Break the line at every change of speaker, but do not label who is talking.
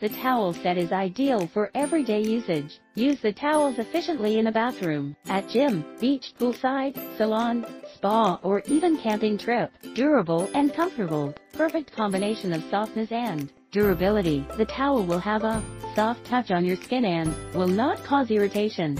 The towel set is ideal for everyday usage. Use the towels efficiently in a bathroom, at gym, beach, poolside, salon, spa, or even camping trip. Durable and comfortable. Perfect combination of softness and durability. The towel will have a soft touch on your skin and will not cause irritation.